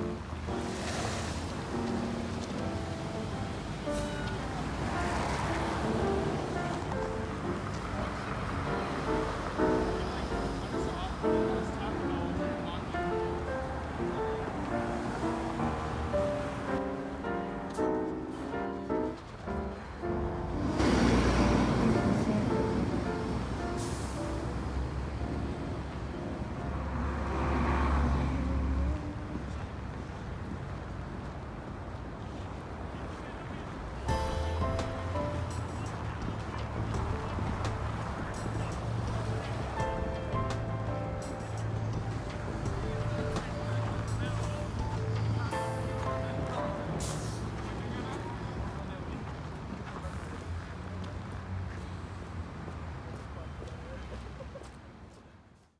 Mm-hmm.